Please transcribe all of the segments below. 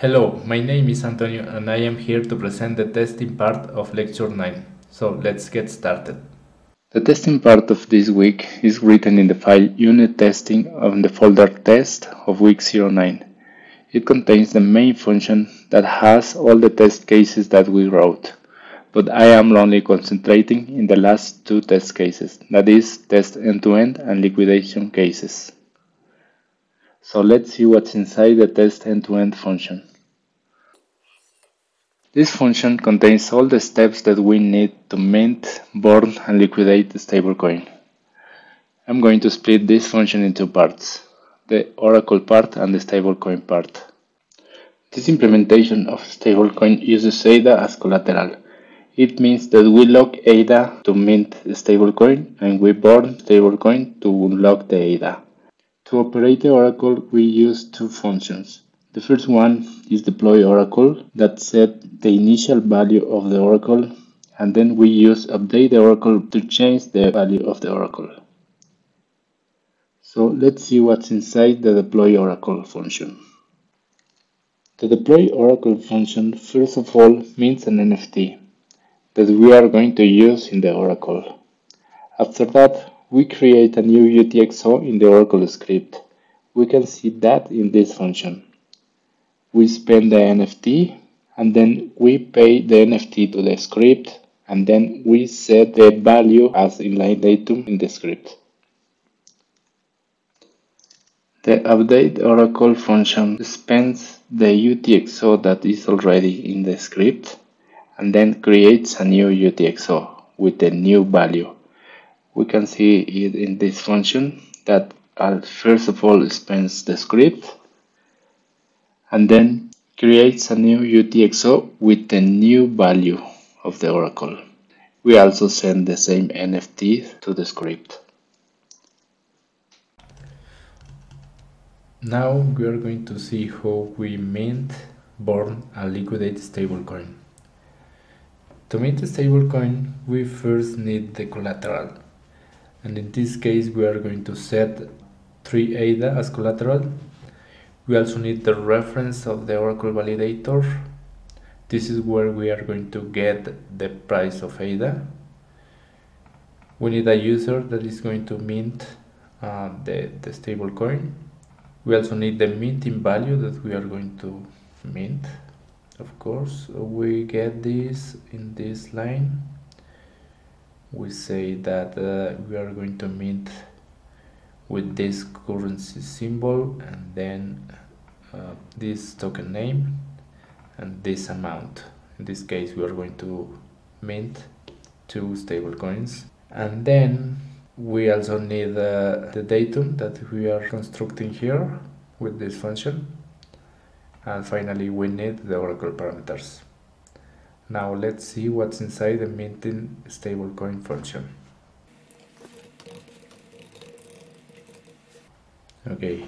Hello, my name is Antonio and I am here to present the testing part of lecture 9. So let's get started. The testing part of this week is written in the file unit testing on the folder test of week 09. It contains the main function that has all the test cases that we wrote, but I am only concentrating in the last two test cases, that is test end-to-end -end and liquidation cases. So let's see what's inside the test end-to-end -end function. This function contains all the steps that we need to mint, burn, and liquidate the stablecoin. I'm going to split this function into parts, the Oracle part and the stablecoin part. This implementation of stablecoin uses ADA as collateral. It means that we lock ADA to mint the stablecoin and we burn stablecoin to unlock the ADA. To operate the oracle, we use two functions. The first one is deploy oracle that set the initial value of the oracle and then we use update the oracle to change the value of the oracle. So let's see what's inside the deploy oracle function. The deploy oracle function first of all means an NFT that we are going to use in the oracle. After that, we create a new UTXO in the Oracle script. We can see that in this function. We spend the NFT and then we pay the NFT to the script and then we set the value as inline datum in the script. The update Oracle function spends the UTXO that is already in the script and then creates a new UTXO with a new value we can see it in this function that uh, first of all spends the script and then creates a new UTXO with the new value of the oracle. We also send the same NFT to the script. Now we are going to see how we mint, burn and liquidate stablecoin. To mint a stablecoin, we first need the collateral and in this case we are going to set 3 ADA as collateral. We also need the reference of the Oracle validator. This is where we are going to get the price of ADA. We need a user that is going to mint uh, the, the stable coin. We also need the minting value that we are going to mint. Of course, we get this in this line we say that uh, we are going to mint with this currency symbol and then uh, this token name and this amount. In this case we are going to mint two stable coins. And then we also need uh, the datum that we are constructing here with this function. And finally we need the oracle parameters now let's see what's inside the minting stablecoin function. Okay,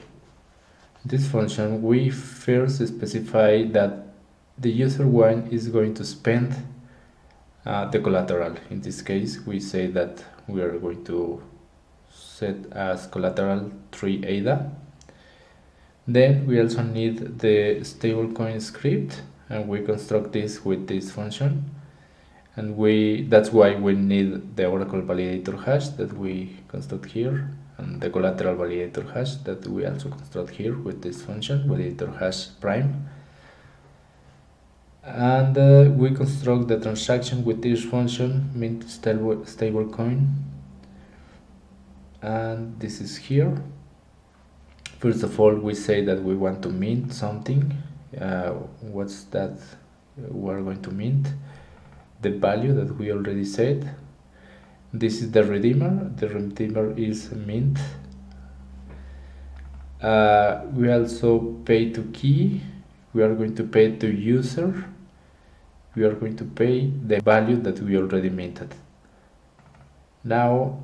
this function we first specify that the user one is going to spend uh, the collateral. In this case, we say that we are going to set as collateral 3 ADA. Then we also need the stablecoin script and we construct this with this function. And we that's why we need the oracle validator hash that we construct here and the collateral validator hash that we also construct here with this function validator hash prime. And uh, we construct the transaction with this function mint stable, stable coin. And this is here. First of all we say that we want to mint something uh, what's that we're going to mint? The value that we already said. This is the redeemer. The redeemer is mint. Uh, we also pay to key. We are going to pay to user. We are going to pay the value that we already minted. Now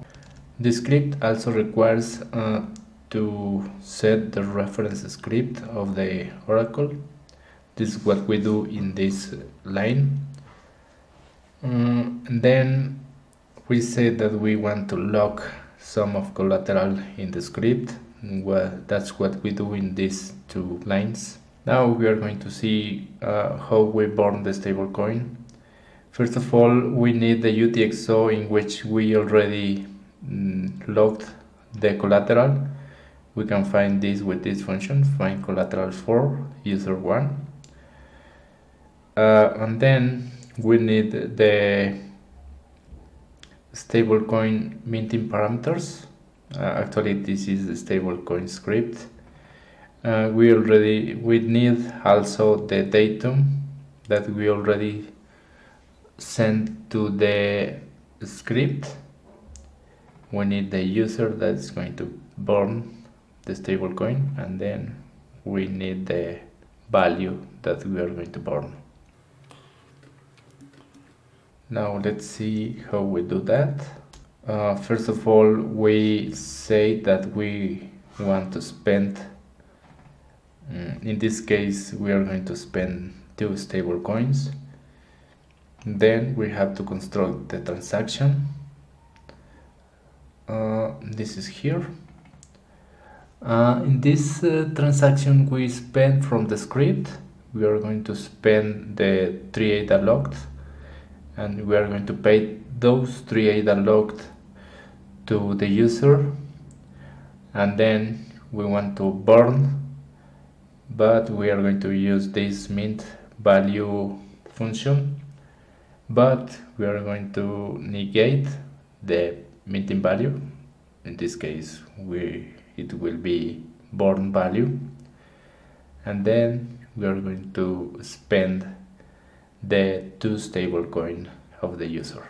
the script also requires uh, to set the reference script of the oracle this is what we do in this line um, and then we say that we want to lock some of collateral in the script well that's what we do in these two lines Now we are going to see uh, how we burn the stablecoin. First of all, we need the UTXO in which we already mm, logged the collateral. We can find this with this function, find collateral for user one. Uh, and then we need the stablecoin minting parameters. Uh, actually, this is the stablecoin script. Uh, we already we need also the datum that we already sent to the script. We need the user that's going to burn the stablecoin, and then we need the value that we are going to burn. Now let's see how we do that. Uh, first of all, we say that we want to spend, um, in this case, we are going to spend two stable coins. Then we have to construct the transaction. Uh, this is here. Uh, in this uh, transaction we spend from the script, we are going to spend the 3 ADA locked and we are going to pay those 3 ADA locked to the user. And then we want to burn but we are going to use this mint value function. But we are going to negate the minting value. In this case we it will be burn value. And then we are going to spend the two stable coin of the user.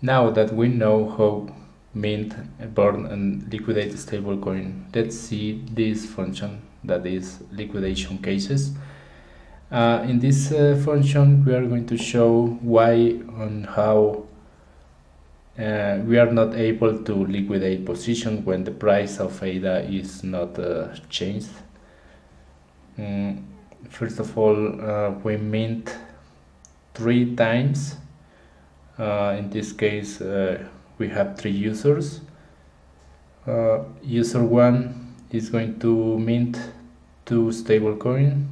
Now that we know how mint, burn and liquidate stablecoin, let's see this function that is liquidation cases. Uh, in this uh, function we are going to show why and how uh, we are not able to liquidate position when the price of ADA is not uh, changed Mm, first of all, uh, we mint three times. Uh, in this case, uh, we have three users. Uh, user one is going to mint two stablecoin.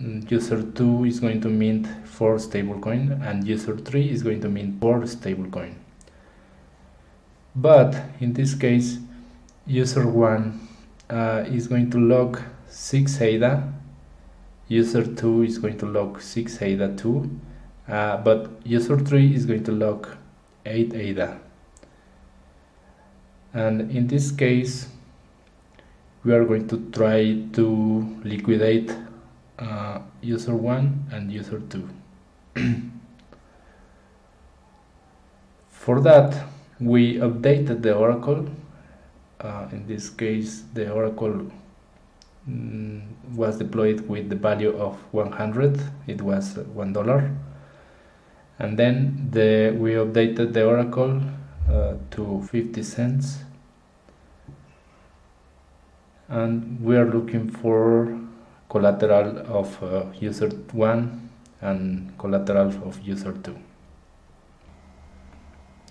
Mm, user two is going to mint four stablecoin, and user three is going to mint four stablecoin. But in this case, user one uh, is going to lock six ADA user 2 is going to lock 6 ADA 2 uh, but user 3 is going to lock 8 ADA. And in this case we are going to try to liquidate uh, user 1 and user 2 for that we updated the oracle. Uh, in this case the oracle was deployed with the value of 100 it was one dollar. And then the we updated the oracle uh, to 50 cents. And we are looking for collateral of uh, user 1 and collateral of user 2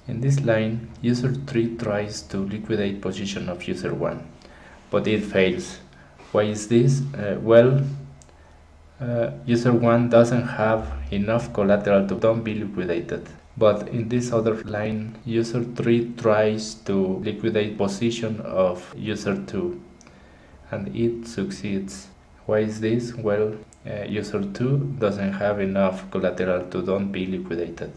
in this line user 3 tries to liquidate position of user 1 but it fails why is this? Uh, well, uh, user 1 doesn't have enough collateral to don't be liquidated. But in this other line, user 3 tries to liquidate position of user 2 and it succeeds. Why is this? Well, uh, user 2 doesn't have enough collateral to don't be liquidated.